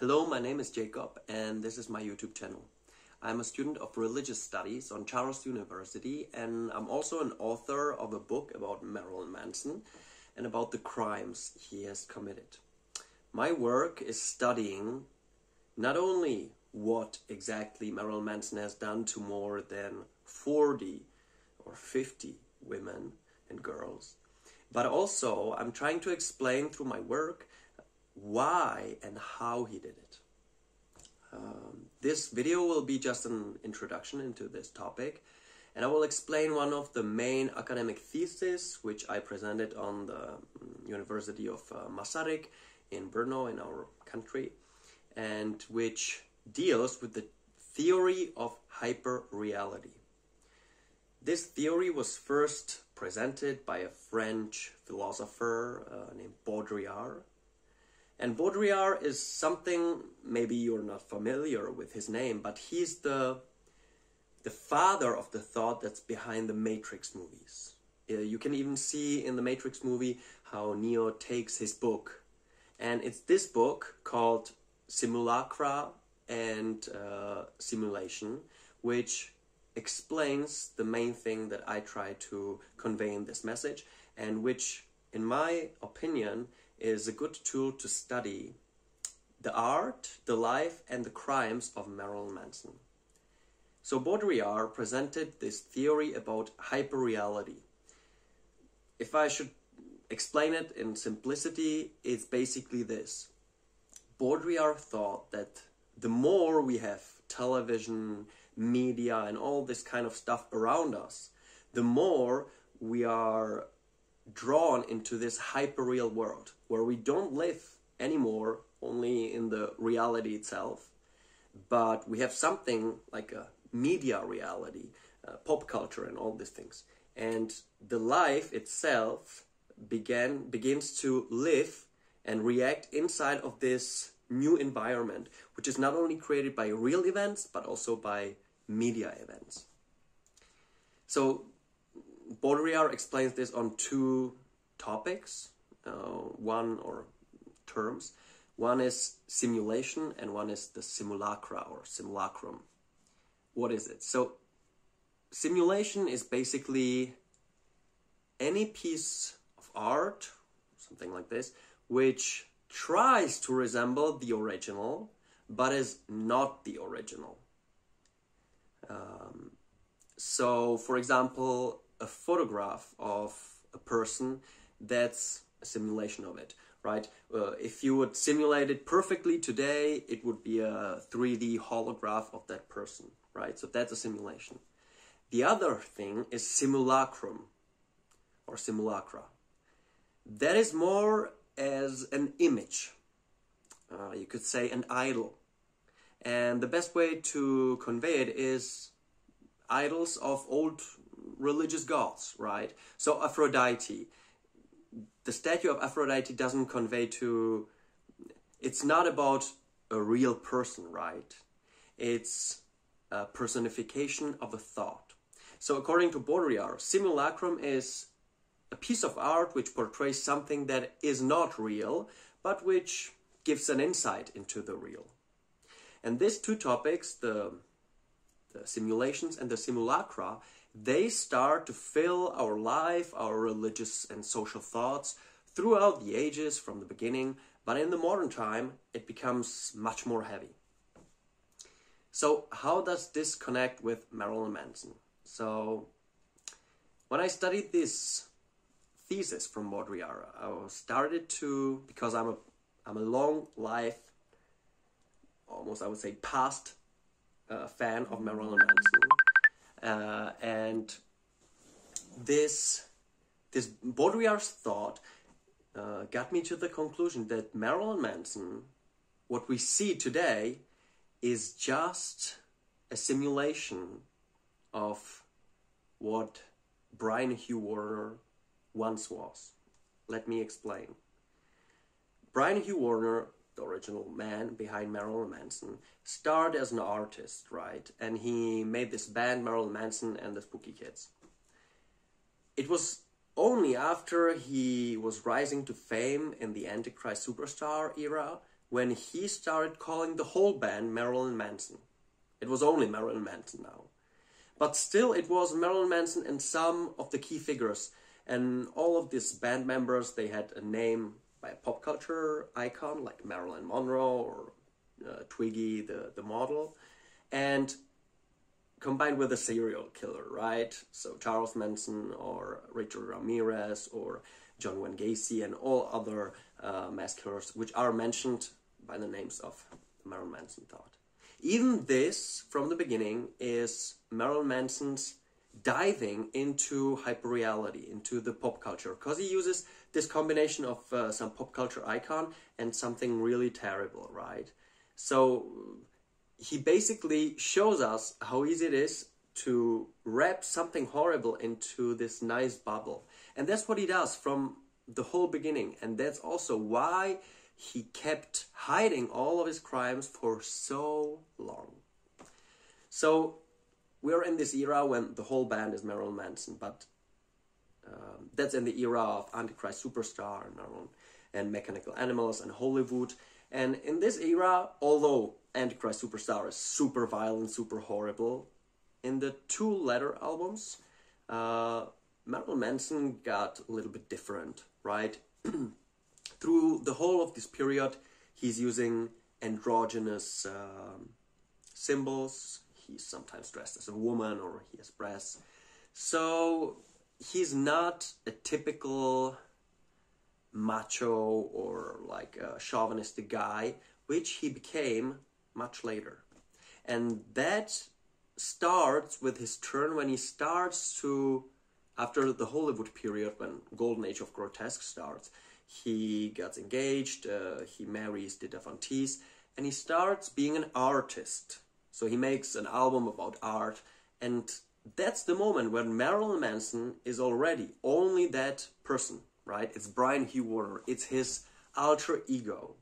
Hello, my name is Jacob and this is my YouTube channel. I'm a student of religious studies on Charles University and I'm also an author of a book about Marilyn Manson and about the crimes he has committed. My work is studying not only what exactly Marilyn Manson has done to more than 40 or 50 women and girls, but also I'm trying to explain through my work why and how he did it. Um, this video will be just an introduction into this topic and I will explain one of the main academic theses which I presented on the mm, University of uh, Masaryk in Brno in our country and which deals with the theory of hyperreality. This theory was first presented by a French philosopher uh, named Baudrillard and Baudrillard is something, maybe you're not familiar with his name, but he's the, the father of the thought that's behind the Matrix movies. Uh, you can even see in the Matrix movie how Neo takes his book. And it's this book called Simulacra and uh, Simulation, which explains the main thing that I try to convey in this message, and which, in my opinion, is a good tool to study the art, the life, and the crimes of Marilyn Manson. So Baudrillard presented this theory about hyperreality. If I should explain it in simplicity, it's basically this. Baudrillard thought that the more we have television, media, and all this kind of stuff around us, the more we are drawn into this hyperreal world where we don't live anymore only in the reality itself, but we have something like a media reality, uh, pop culture, and all these things. And the life itself began begins to live and react inside of this new environment, which is not only created by real events but also by media events. So Baudrillard explains this on two topics, uh, one or terms. One is simulation and one is the simulacra or simulacrum. What is it? So simulation is basically any piece of art, something like this, which tries to resemble the original but is not the original. Um, so, for example, a photograph of a person, that's a simulation of it, right? Uh, if you would simulate it perfectly today, it would be a 3D holograph of that person, right? So that's a simulation. The other thing is simulacrum or simulacra. That is more as an image. Uh, you could say an idol. And the best way to convey it is idols of old religious gods, right? So Aphrodite, the statue of Aphrodite doesn't convey to, it's not about a real person, right? It's a personification of a thought. So according to Baudrillard, simulacrum is a piece of art which portrays something that is not real, but which gives an insight into the real. And these two topics, the, the simulations and the simulacra, they start to fill our life, our religious and social thoughts throughout the ages from the beginning, but in the modern time it becomes much more heavy. So how does this connect with Marilyn Manson? So when I studied this thesis from Baudrillard, I started to, because I'm a, I'm a long life, almost I would say past uh, fan of Marilyn Manson. Uh, and this this Baudrillard's thought uh, got me to the conclusion that Marilyn Manson, what we see today, is just a simulation of what Brian Hugh Warner once was. Let me explain. Brian Hugh Warner the original man behind Marilyn Manson, started as an artist, right? And he made this band, Marilyn Manson and the Spooky Kids. It was only after he was rising to fame in the Antichrist Superstar era when he started calling the whole band Marilyn Manson. It was only Marilyn Manson now. But still, it was Marilyn Manson and some of the key figures. And all of these band members, they had a name by a pop culture icon like Marilyn Monroe or uh, Twiggy, the, the model. And combined with a serial killer, right? So Charles Manson or Richard Ramirez or John Wayne Gacy and all other uh, mass killers, which are mentioned by the names of Marilyn Manson thought. Even this, from the beginning, is Marilyn Manson's diving into hyperreality, into the pop culture, because he uses this combination of uh, some pop culture icon and something really terrible, right? So he basically shows us how easy it is to wrap something horrible into this nice bubble. And that's what he does from the whole beginning. And that's also why he kept hiding all of his crimes for so long. So we're in this era when the whole band is Marilyn Manson, but um, that's in the era of Antichrist Superstar and Marilyn and Mechanical Animals and Hollywood. And in this era, although Antichrist Superstar is super violent, super horrible, in the two latter albums, uh, Marilyn Manson got a little bit different, right? through the whole of this period, he's using androgynous um, symbols. He's sometimes dressed as a woman or he has breasts. So he's not a typical macho or like a chauvinistic guy, which he became much later. And that starts with his turn when he starts to, after the Hollywood period, when Golden Age of Grotesque starts, he gets engaged, uh, he marries Dita Von and he starts being an artist. So he makes an album about art, and that's the moment when Marilyn Manson is already only that person, right? It's Brian Hugh Warner, it's his alter ego.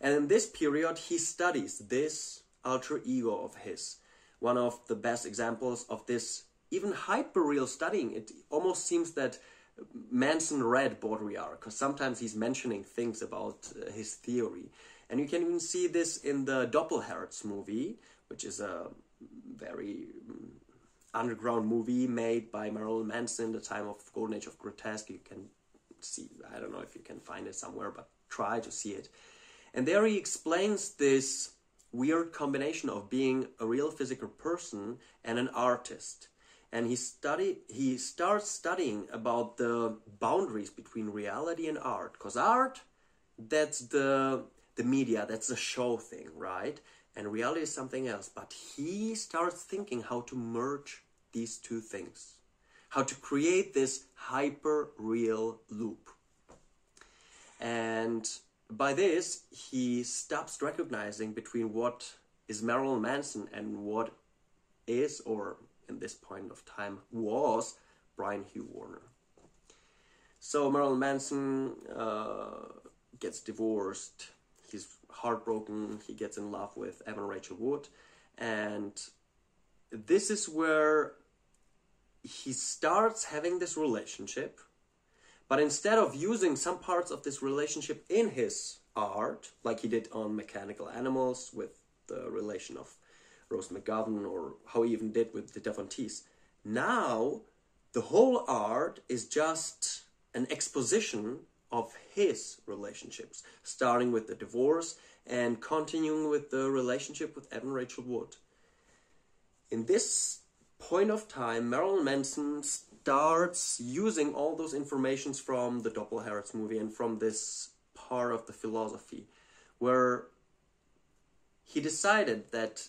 And in this period, he studies this alter ego of his. One of the best examples of this, even hyper real studying, it almost seems that Manson read Baudrillard because sometimes he's mentioning things about uh, his theory. And you can even see this in the Doppelherz movie, which is a very underground movie made by Marilyn Manson, the time of Golden Age of Grotesque. You can see, I don't know if you can find it somewhere, but try to see it. And there he explains this weird combination of being a real physical person and an artist and he study he starts studying about the boundaries between reality and art because art that's the the media that's the show thing right and reality is something else but he starts thinking how to merge these two things how to create this hyper real loop and by this he stops recognizing between what is Marilyn Manson and what is or in this point of time was Brian Hugh Warner. So Marilyn Manson uh, gets divorced. He's heartbroken. He gets in love with Evan Rachel Wood, and this is where he starts having this relationship. But instead of using some parts of this relationship in his art, like he did on Mechanical Animals with the relation of Rose McGowan or how he even did with the Von Teese. Now, the whole art is just an exposition of his relationships, starting with the divorce and continuing with the relationship with Evan Rachel Wood. In this point of time, Marilyn Manson starts using all those informations from the Doppelherz movie and from this part of the philosophy, where he decided that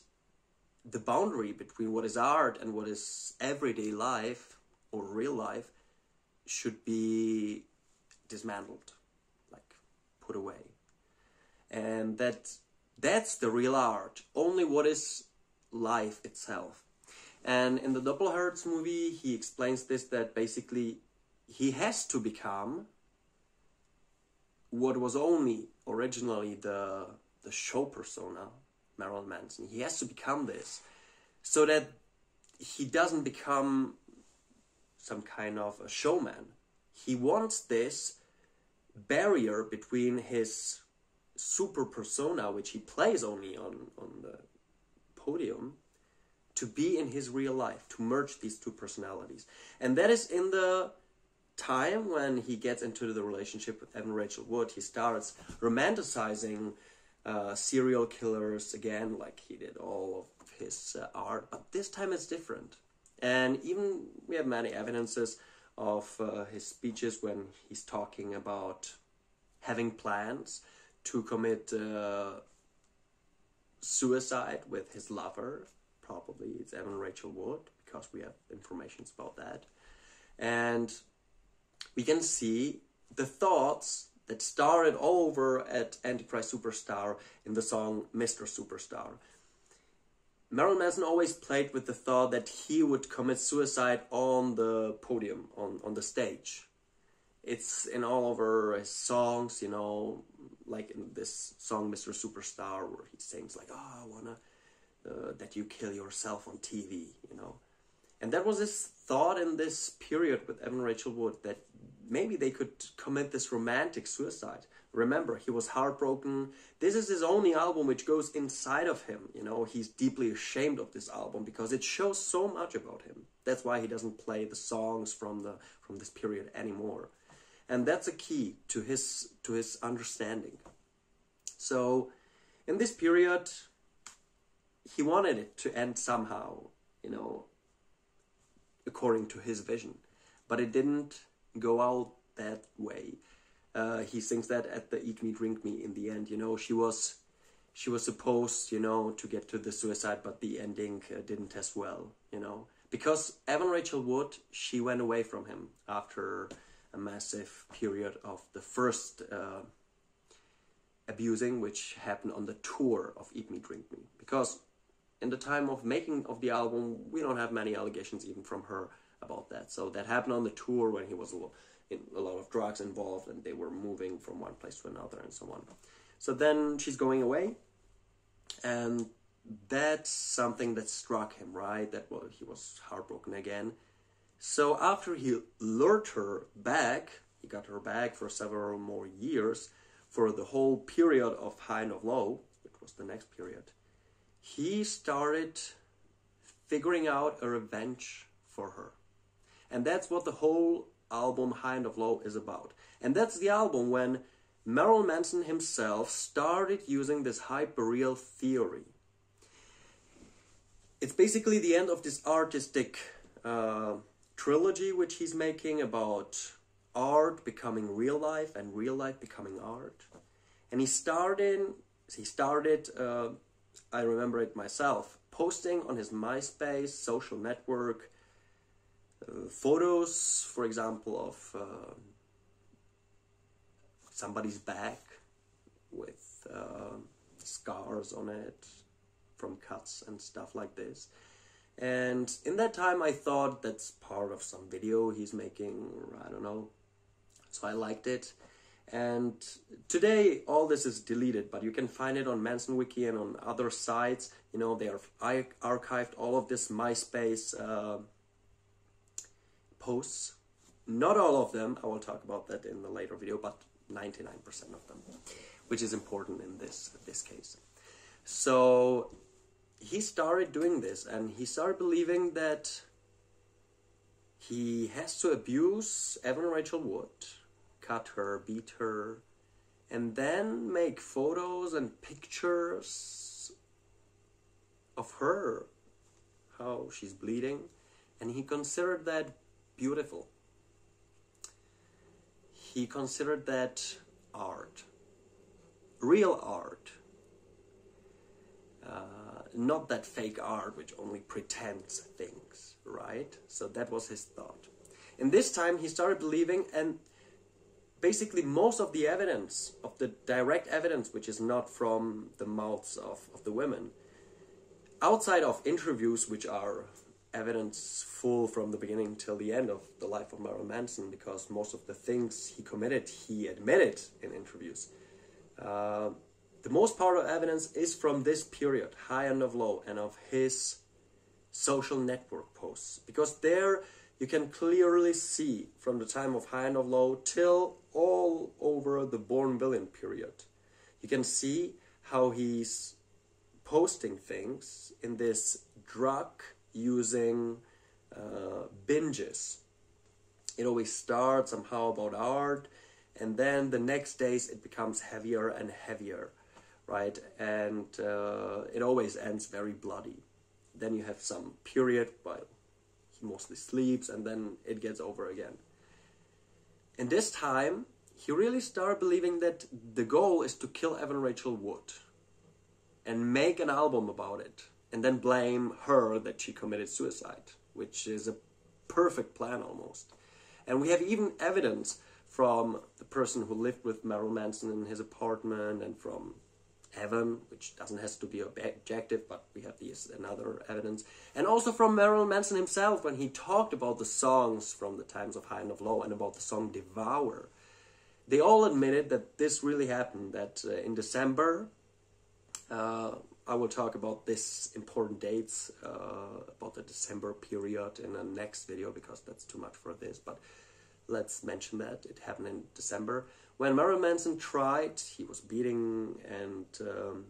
the boundary between what is art and what is everyday life or real life should be dismantled like put away and that that's the real art only what is life itself and in the Doppelherz movie he explains this that basically he has to become what was only originally the the show persona Marilyn Manson. He has to become this so that he doesn't become some kind of a showman. He wants this barrier between his super persona which he plays only on on the podium to be in his real life to merge these two personalities. And that is in the time when he gets into the relationship with Evan Rachel Wood. He starts romanticizing uh, serial killers again like he did all of his uh, art. But this time it's different. And even we have many evidences of uh, his speeches when he's talking about having plans to commit uh, suicide with his lover. Probably it's Evan Rachel Wood because we have information about that. And we can see the thoughts that started over at Antichrist Superstar in the song Mr. Superstar. Marilyn Manson always played with the thought that he would commit suicide on the podium, on, on the stage. It's in all of his songs, you know, like in this song Mr. Superstar where he sings like, oh, I wanna uh, that you kill yourself on TV, you know. And that was his thought in this period with Evan Rachel Wood that maybe they could commit this romantic suicide. Remember, he was heartbroken. This is his only album which goes inside of him. You know, he's deeply ashamed of this album because it shows so much about him. That's why he doesn't play the songs from the from this period anymore. And that's a key to his to his understanding. So, in this period, he wanted it to end somehow, you know, according to his vision. But it didn't go out that way uh, he thinks that at the Eat Me Drink Me in the end, you know, she was she was supposed, you know, to get to the suicide, but the ending uh, didn't test well, you know, because Evan Rachel Wood she went away from him after a massive period of the first uh, abusing, which happened on the tour of Eat Me Drink Me, because in the time of making of the album, we don't have many allegations even from her about that. So that happened on the tour when he was a a lot of drugs involved and they were moving from one place to another and so on. So then she's going away and that's something that struck him, right? That well, he was heartbroken again. So after he lured her back, he got her back for several more years, for the whole period of High End of Low, which was the next period, he started figuring out a revenge for her. And that's what the whole album High End of Low is about. And that's the album when Marilyn Manson himself started using this hyperreal theory. It's basically the end of this artistic uh, trilogy which he's making about art becoming real life and real life becoming art. And he started, he started, uh, I remember it myself, posting on his MySpace social network uh, photos, for example, of uh, somebody's back with uh, scars on it from cuts and stuff like this. And in that time, I thought that's part of some video he's making, I don't know. So I liked it. And today, all this is deleted, but you can find it on Manson Wiki and on other sites. You know, they are archived all of this MySpace uh, posts. Not all of them, I will talk about that in the later video, but 99% of them, which is important in this, this case. So he started doing this and he started believing that he has to abuse Evan Rachel Wood, cut her, beat her, and then make photos and pictures of her, how she's bleeding. And he considered that beautiful. He considered that art, real art, uh, not that fake art which only pretends things, right? So that was his thought. In this time, he started believing, and basically, most of the evidence, of the direct evidence, which is not from the mouths of, of the women, outside of interviews which are evidence full from the beginning till the end of the life of Marilyn Manson because most of the things he committed he admitted in interviews. Uh, the most part of evidence is from this period, High End of Low, and of his social network posts because there you can clearly see from the time of High End of Low till all over the Born Villain period. you can see how he's posting things in this drug using uh, binges. It always starts somehow about art, and then the next days it becomes heavier and heavier, right? And uh, it always ends very bloody. Then you have some period while he mostly sleeps, and then it gets over again. And this time, he really started believing that the goal is to kill Evan Rachel Wood and make an album about it and then blame her that she committed suicide, which is a perfect plan almost. And we have even evidence from the person who lived with Marilyn Manson in his apartment and from Evan, which doesn't have to be objective, but we have these another evidence, and also from Marilyn Manson himself when he talked about the songs from the times of High End of Low and about the song Devour. They all admitted that this really happened. That uh, in December, uh, I will talk about this important dates uh, about the December period in the next video because that's too much for this. But let's mention that it happened in December when Marilyn Manson tried. He was beating and um,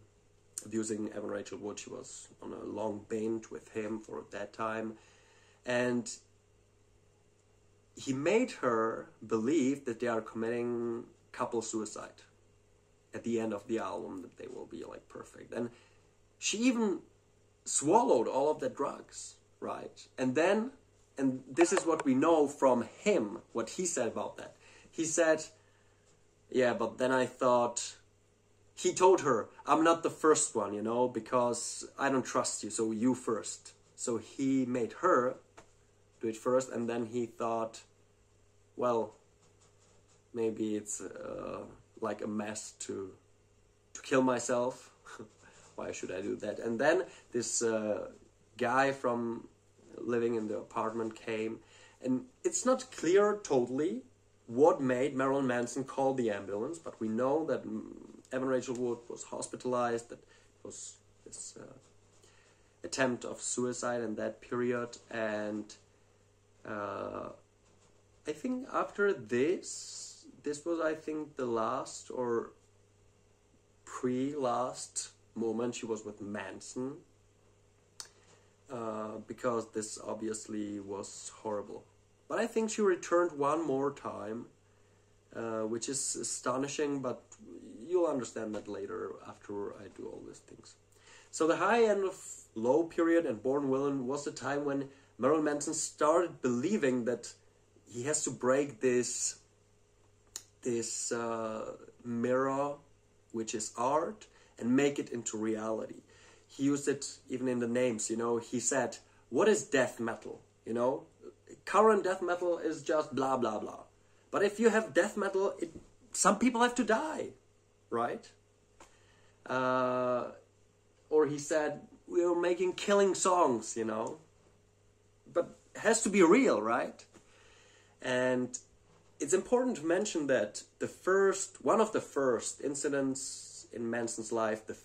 abusing Evan Rachel Wood. She was on a long binge with him for that time, and he made her believe that they are committing couple suicide at the end of the album that they will be like perfect and she even swallowed all of the drugs, right? And then, and this is what we know from him, what he said about that. He said, yeah, but then I thought, he told her, I'm not the first one, you know, because I don't trust you, so you first. So he made her do it first, and then he thought, well, maybe it's uh, like a mess to to kill myself why should I do that? And then this uh, guy from living in the apartment came, and it's not clear totally what made Marilyn Manson call the ambulance, but we know that Evan Rachel Wood was hospitalized, that it was this uh, attempt of suicide in that period, and uh, I think after this, this was I think the last or pre-last moment she was with Manson uh, because this obviously was horrible. But I think she returned one more time, uh, which is astonishing, but you'll understand that later after I do all these things. So the high end of low period and Born Villain was the time when Marilyn Manson started believing that he has to break this this uh, mirror, which is art, and make it into reality. He used it even in the names, you know, he said, What is death metal? You know, current death metal is just blah blah blah. But if you have death metal, it, some people have to die, right? Uh, or he said, We're making killing songs, you know. But it has to be real, right? And it's important to mention that the first, one of the first incidents in Manson's life, the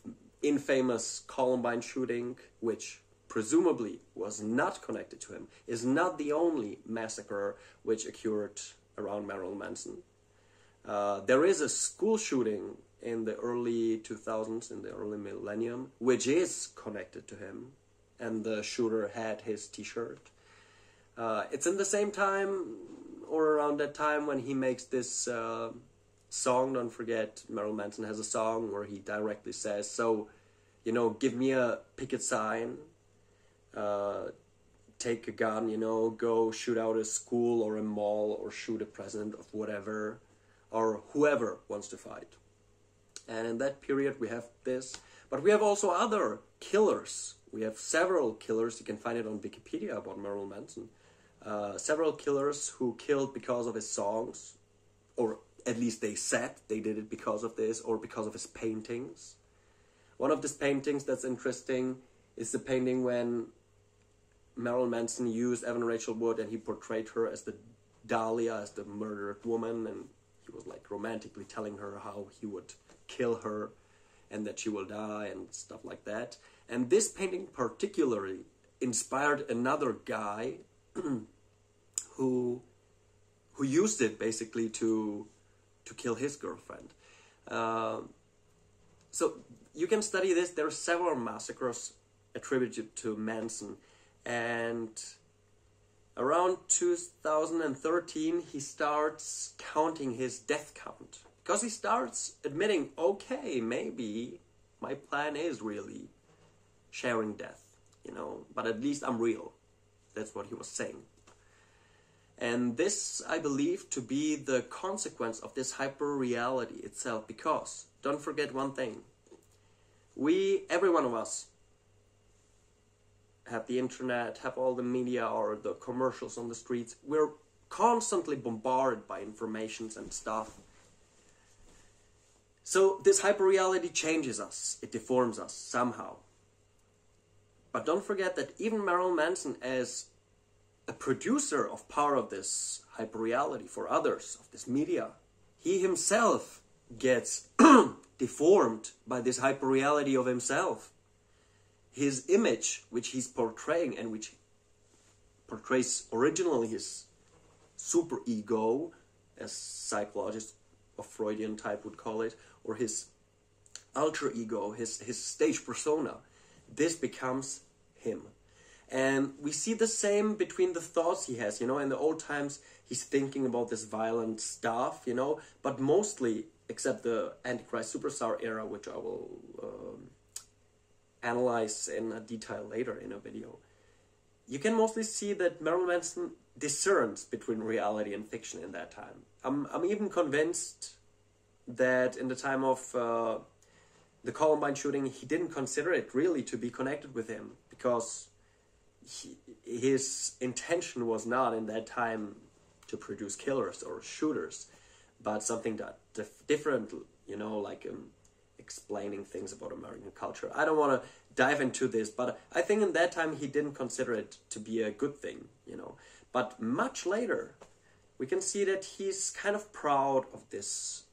infamous Columbine shooting, which presumably was not connected to him, is not the only massacre which occurred around Marilyn Manson. Uh, there is a school shooting in the early 2000s, in the early millennium, which is connected to him, and the shooter had his T-shirt. Uh, it's in the same time, or around that time, when he makes this uh, song, don't forget, Marilyn Manson has a song where he directly says, so, you know, give me a picket sign, uh, take a gun, you know, go shoot out a school or a mall or shoot a president of whatever, or whoever wants to fight. And in that period we have this, but we have also other killers. We have several killers, you can find it on Wikipedia about Marilyn Manson. Uh, several killers who killed because of his songs, or at least they said they did it because of this or because of his paintings. One of these paintings that's interesting is the painting when Marilyn Manson used Evan Rachel Wood and he portrayed her as the Dahlia, as the murdered woman, and he was like romantically telling her how he would kill her and that she will die and stuff like that. And this painting particularly inspired another guy who who used it basically to to kill his girlfriend. Uh, so you can study this. There are several massacres attributed to Manson, and around 2013 he starts counting his death count because he starts admitting, okay, maybe my plan is really sharing death, you know, but at least I'm real. That's what he was saying. And this, I believe, to be the consequence of this hyper reality itself, because don't forget one thing. We, every one of us, have the internet, have all the media or the commercials on the streets. We're constantly bombarded by informations and stuff. So this hyperreality changes us, it deforms us somehow. But don't forget that even Marilyn Manson, as a producer of part of this hyperreality for others, of this media, he himself gets deformed by this hyperreality of himself. His image, which he's portraying and which portrays originally his super ego, as psychologists of Freudian type would call it, or his alter ego, his, his stage persona, this becomes him. And we see the same between the thoughts he has, you know, in the old times he's thinking about this violent stuff, you know, but mostly, except the Antichrist Superstar era, which I will um, analyze in detail later in a video, you can mostly see that Marilyn Manson discerns between reality and fiction in that time. I'm, I'm even convinced that in the time of uh, the Columbine shooting, he didn't consider it really to be connected with him because he, his intention was not in that time to produce killers or shooters, but something that dif- different, you know, like um, explaining things about American culture. I don't want to dive into this, but I think in that time he didn't consider it to be a good thing, you know. But much later, we can see that he's kind of proud of this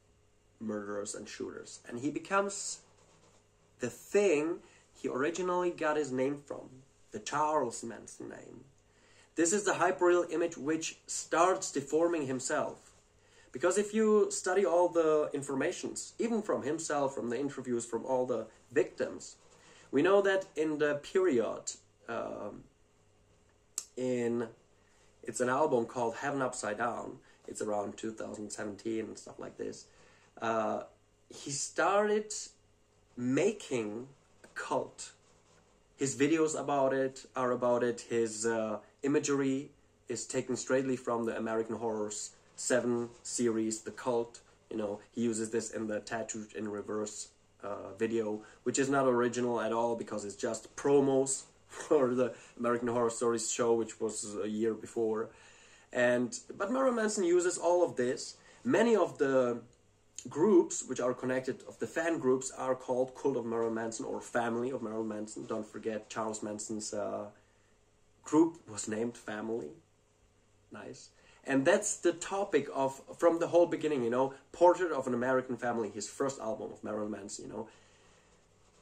murderers and shooters, and he becomes the thing he originally got his name from, the Charles Manson name. This is the hyperreal image which starts deforming himself. Because if you study all the informations, even from himself, from the interviews, from all the victims, we know that in the period, um, in it's an album called Heaven Upside Down. It's around 2017 and stuff like this. Uh, he started making a cult. His videos about it are about it. His uh, imagery is taken straightly from the American Horrors 7 series, The Cult. You know, he uses this in the Tattooed in Reverse uh, video, which is not original at all because it's just promos for the American Horror Stories show, which was a year before. And but Marilyn Manson uses all of this. Many of the groups which are connected of the fan groups are called Cult of Marilyn Manson or Family of Marilyn Manson. Don't forget Charles Manson's uh, group was named Family. Nice. And that's the topic of from the whole beginning, you know, Portrait of an American Family, his first album of Marilyn Manson, you know.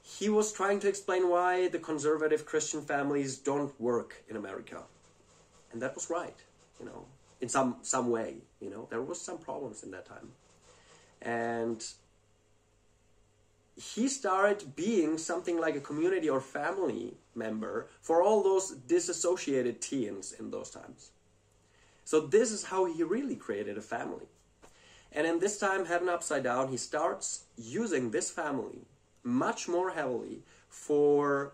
He was trying to explain why the conservative Christian families don't work in America. And that was right, you know, in some some way, you know. There was some problems in that time and he started being something like a community or family member for all those disassociated teens in those times. So this is how he really created a family. And in this time, Heaven Upside Down, he starts using this family much more heavily for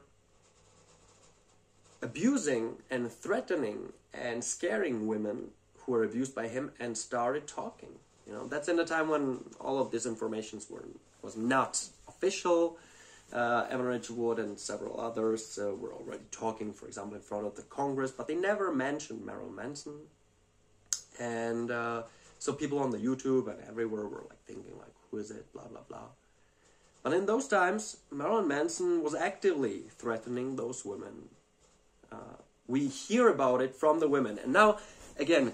abusing and threatening and scaring women who were abused by him and started talking. You know, that's in a time when all of these informations were was not official. Uh, Evan Rachel Wood and several others uh, were already talking, for example, in front of the Congress, but they never mentioned Marilyn Manson. And uh, so people on the YouTube and everywhere were like thinking, like, who is it? Blah blah blah. But in those times, Marilyn Manson was actively threatening those women. Uh, we hear about it from the women, and now, again,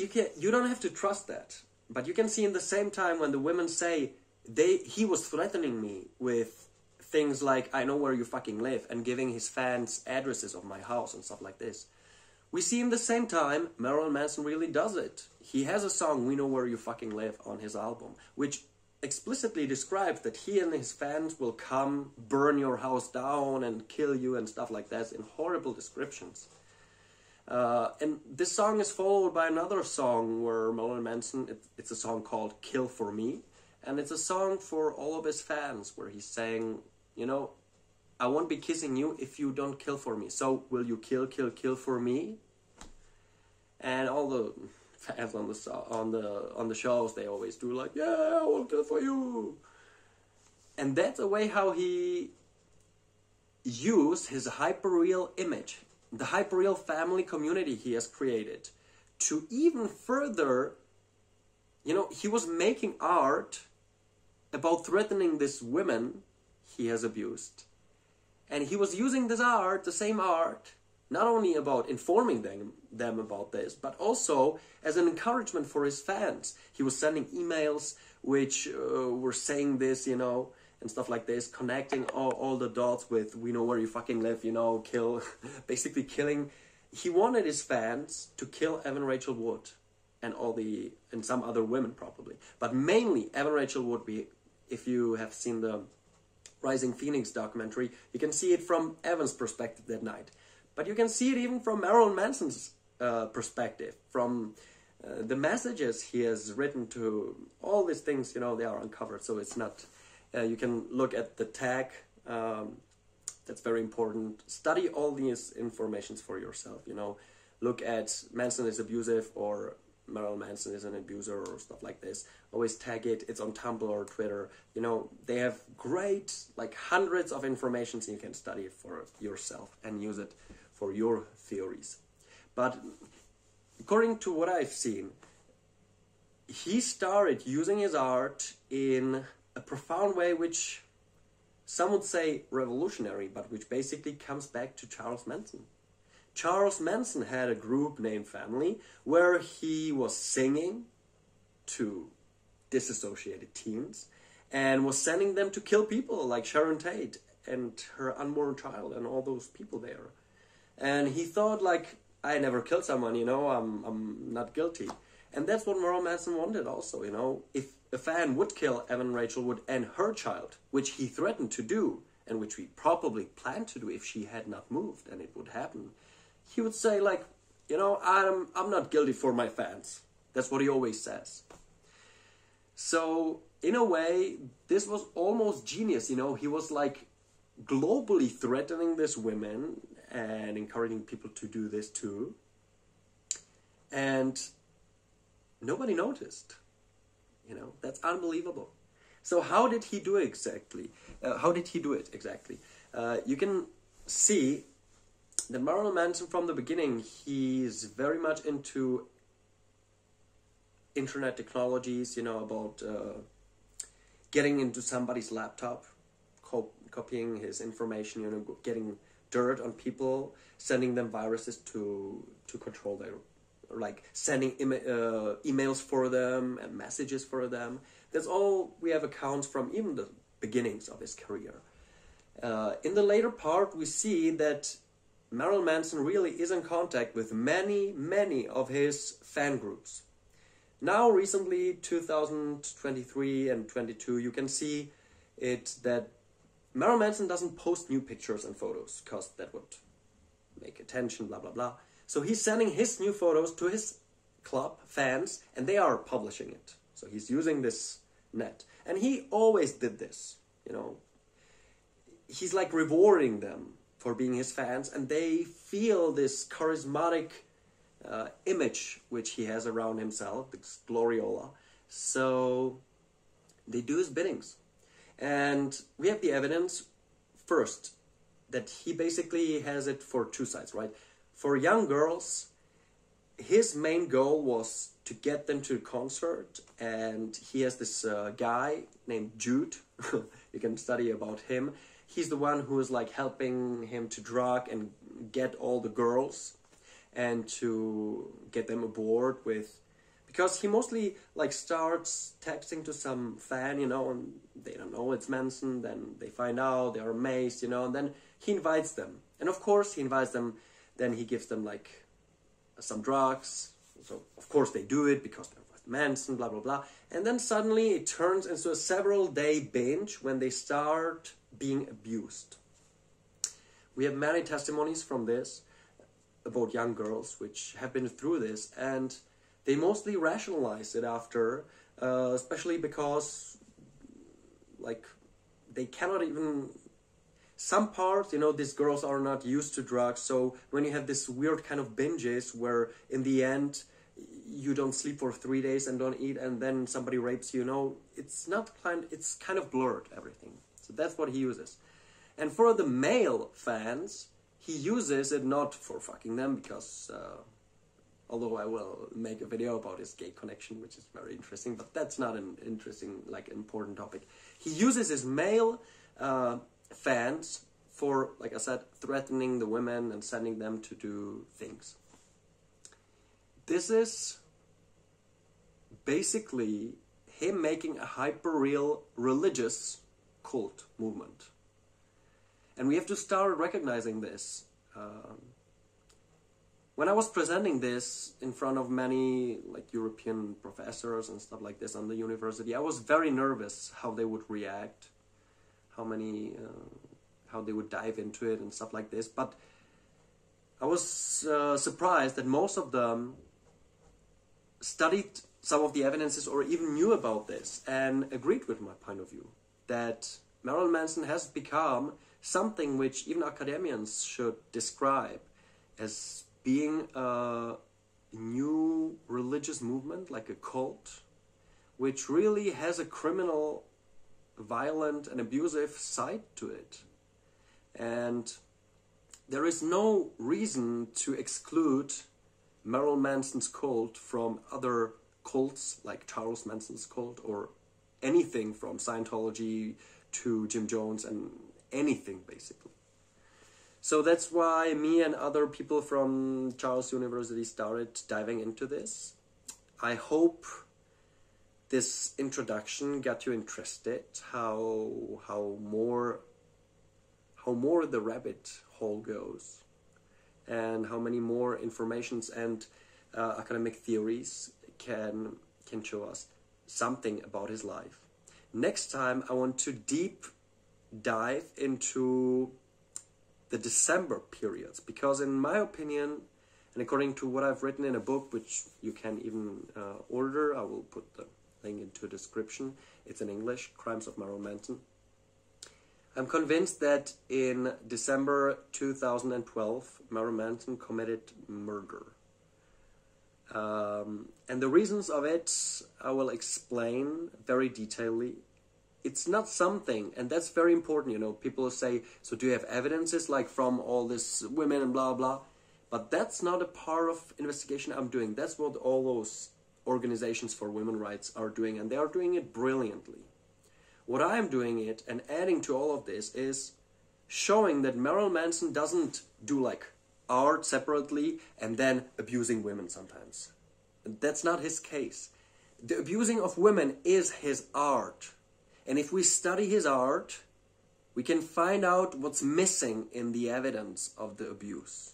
you can you don't have to trust that. But you can see in the same time when the women say they he was threatening me with things like I know where you fucking live and giving his fans addresses of my house and stuff like this. We see in the same time Marilyn Manson really does it. He has a song We Know Where You Fucking Live on his album, which explicitly describes that he and his fans will come, burn your house down, and kill you and stuff like that in horrible descriptions. Uh, and this song is followed by another song where Marilyn Manson, it, it's a song called Kill for Me. And it's a song for all of his fans where he's saying, you know, I won't be kissing you if you don't kill for me. So will you kill, kill, kill for me? And all the fans on the on the on the shows they always do like, yeah, I will kill for you. And that's a way how he used his hyperreal image the hyperreal family community he has created to even further you know he was making art about threatening this women he has abused. And he was using this art the same art not only about informing them, them about this but also as an encouragement for his fans. He was sending emails which uh, were saying this you know and stuff like this, connecting all, all the dots with we know where you fucking live, you know, kill, basically killing. He wanted his fans to kill Evan Rachel Wood and all the and some other women probably, but mainly Evan Rachel Wood. Be if you have seen the Rising Phoenix documentary, you can see it from Evan's perspective that night, but you can see it even from Marilyn Manson's uh, perspective, from uh, the messages he has written to all these things. You know, they are uncovered, so it's not uh, you can look at the tag. Um, that's very important. Study all these informations for yourself. You know, look at Manson is abusive or Marilyn Manson is an abuser or stuff like this. Always tag it. It's on Tumblr or Twitter. You know, they have great, like hundreds of informations you can study for yourself and use it for your theories. But according to what I've seen, he started using his art in a profound way which some would say revolutionary, but which basically comes back to Charles Manson. Charles Manson had a group named Family where he was singing to disassociated teens and was sending them to kill people like Sharon Tate and her unborn child and all those people there. And he thought like I never killed someone, you know, I'm I'm not guilty. And that's what Marilyn Manson wanted also, you know. If a fan would kill Evan Rachel Wood and her child, which he threatened to do, and which we probably planned to do if she had not moved and it would happen, he would say like, you know, I'm I'm not guilty for my fans. That's what he always says. So in a way, this was almost genius, you know, he was like globally threatening this women and encouraging people to do this too. And nobody noticed. You know, that's unbelievable. So how did he do it exactly? Uh, how did he do it exactly? Uh, you can see that Marilyn Manson from the beginning, he's very much into internet technologies, you know, about uh, getting into somebody's laptop, co- copying his information, you know, getting dirt on people, sending them viruses to to control their like sending uh, emails for them and messages for them. That's all we have accounts from even the beginnings of his career. Uh, in the later part, we see that Marilyn Manson really is in contact with many, many of his fan groups. Now, recently, 2023 and 22, you can see it that Marilyn Manson doesn't post new pictures and photos because that would make attention, blah blah blah. So he's sending his new photos to his club fans and they are publishing it. So he's using this net. And he always did this, you know. He's like rewarding them for being his fans and they feel this charismatic uh, image which he has around himself, this gloriola. So they do his biddings. And we have the evidence first that he basically has it for two sides, right? For young girls, his main goal was to get them to a concert, and he has this uh, guy named Jude. you can study about him. He's the one who is like helping him to drug and get all the girls and to get them aboard with because he mostly like starts texting to some fan, you know, and they don't know it's Manson. Then they find out they're amazed, you know, and then he invites them, and of course he invites them then he gives them like some drugs. So of course they do it because they're with Manson, blah blah blah, and then suddenly it turns into a several day binge when they start being abused. We have many testimonies from this about young girls which have been through this, and they mostly rationalize it after, uh, especially because, like, they cannot even. Some parts, you know, these girls are not used to drugs, so when you have this weird kind of binges where in the end you don't sleep for three days and don't eat, and then somebody rapes you, you know, it's not kind. It's kind of blurred everything. So that's what he uses. And for the male fans, he uses it not for fucking them because, uh, although I will make a video about his gay connection, which is very interesting, but that's not an interesting, like, important topic. He uses his male uh, fans for, like I said, threatening the women and sending them to do things. This is basically him making a hyper real religious cult movement. And we have to start recognizing this. Um, when I was presenting this in front of many like European professors and stuff like this on the university, I was very nervous how they would react, how many, uh, how they would dive into it and stuff like this. But I was uh, surprised that most of them studied some of the evidences or even knew about this and agreed with my point of view that Marilyn Manson has become something which even academians should describe as being a new religious movement, like a cult, which really has a criminal, violent, and abusive side to it. And there is no reason to exclude Marilyn Manson's cult from other cults like Charles Manson's cult or anything from Scientology to Jim Jones and anything basically. So that's why me and other people from Charles University started diving into this. I hope this introduction got you interested how how more how more the rabbit hole goes and how many more informations and uh, academic theories can can show us something about his life. Next time I want to deep dive into the December periods because, in my opinion, and according to what I've written in a book, which you can even uh, order, I will put the link into description. It's in English, Crimes of Marilyn Manson. I'm convinced that in December 2012, Marilyn Manson committed murder. Um, and the reasons of it I will explain very detailedly it's not something, and that's very important. You know, people say, "So do you have evidences like from all this women and blah blah?" But that's not a part of investigation I'm doing. That's what all those organizations for women rights are doing, and they are doing it brilliantly. What I'm doing it and adding to all of this is showing that Marilyn Manson doesn't do like art separately and then abusing women sometimes. That's not his case. The abusing of women is his art and if we study his art, we can find out what's missing in the evidence of the abuse.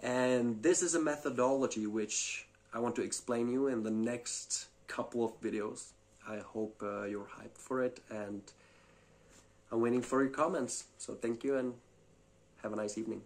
And this is a methodology which I want to explain you in the next couple of videos. I hope uh, you're hyped for it and I'm waiting for your comments. So thank you and have a nice evening.